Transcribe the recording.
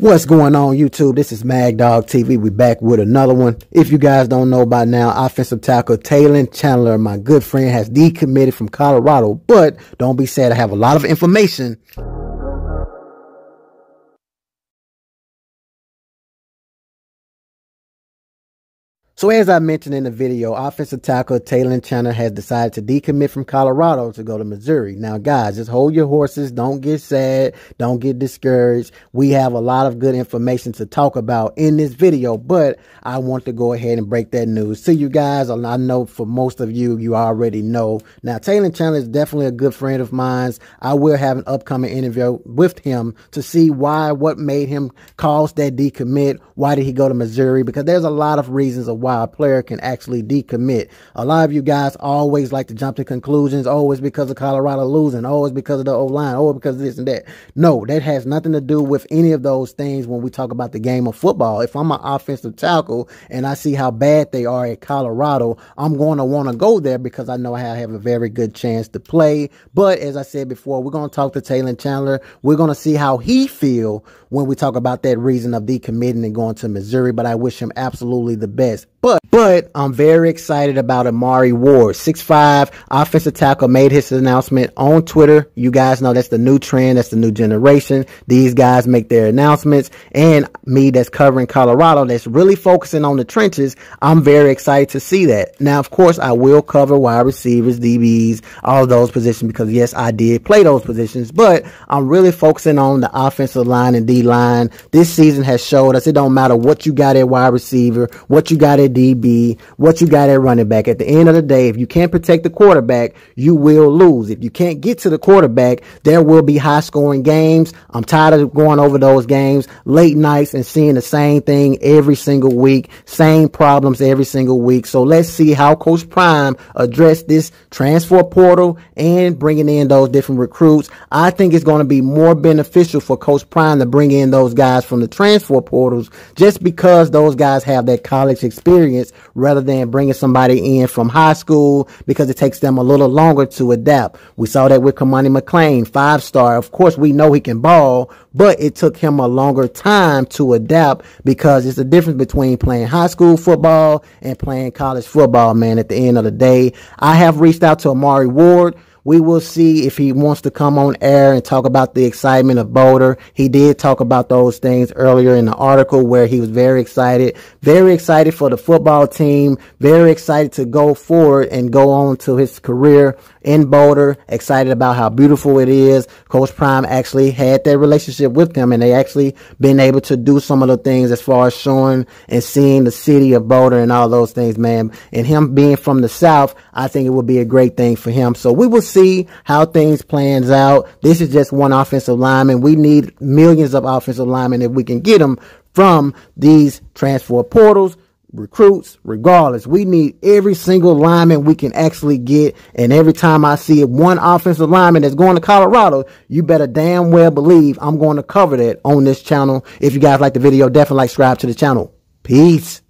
What's going on YouTube? This is Mag Dog TV. We back with another one. If you guys don't know by now, offensive tackle Talyn Chandler, my good friend, has decommitted from Colorado. But don't be sad, I have a lot of information So as I mentioned in the video, offensive tackle Talyn Chandler has decided to decommit from Colorado to go to Missouri. Now, guys, just hold your horses. Don't get sad. Don't get discouraged. We have a lot of good information to talk about in this video, but I want to go ahead and break that news to you guys. And I know for most of you, you already know. Now, Talyn Chandler is definitely a good friend of mine. I will have an upcoming interview with him to see why, what made him cause that decommit. Why did he go to Missouri? Because there's a lot of reasons of why why a player can actually decommit. A lot of you guys always like to jump to conclusions. Oh, because of Colorado losing. Oh, because of the O line. Oh, because of this and that. No, that has nothing to do with any of those things when we talk about the game of football. If I'm an offensive tackle and I see how bad they are at Colorado, I'm going to want to go there because I know I have a very good chance to play. But as I said before, we're going to talk to Talyn Chandler. We're going to see how he feel when we talk about that reason of decommitting and going to Missouri. But I wish him absolutely the best. But but I'm very excited about Amari Ward. 6'5 offensive tackle made his announcement on Twitter. You guys know that's the new trend, that's the new generation. These guys make their announcements. And me that's covering Colorado, that's really focusing on the trenches, I'm very excited to see that. Now, of course, I will cover wide receivers, DBs, all those positions because yes, I did play those positions, but I'm really focusing on the offensive line and D line. This season has showed us it don't matter what you got at wide receiver, what you got DB, what you got at running back. At the end of the day, if you can't protect the quarterback, you will lose. If you can't get to the quarterback, there will be high scoring games. I'm tired of going over those games late nights and seeing the same thing every single week, same problems every single week. So let's see how Coach Prime addressed this transfer portal and bringing in those different recruits. I think it's going to be more beneficial for Coach Prime to bring in those guys from the transfer portals just because those guys have that college experience experience rather than bringing somebody in from high school because it takes them a little longer to adapt. We saw that with Cormani McClain, five star. Of course, we know he can ball, but it took him a longer time to adapt because it's the difference between playing high school football and playing college football, man. At the end of the day, I have reached out to Amari Ward. We will see if he wants to come on air and talk about the excitement of Boulder. He did talk about those things earlier in the article where he was very excited, very excited for the football team, very excited to go forward and go on to his career in Boulder, excited about how beautiful it is. Coach Prime actually had that relationship with them and they actually been able to do some of the things as far as showing and seeing the city of Boulder and all those things, man. And him being from the South, I think it would be a great thing for him. So we will see how things plans out. This is just one offensive lineman. We need millions of offensive linemen if we can get them from these transfer portals recruits, regardless. We need every single lineman we can actually get. And every time I see one offensive lineman that's going to Colorado, you better damn well believe I'm going to cover that on this channel. If you guys like the video, definitely like subscribe to the channel. Peace.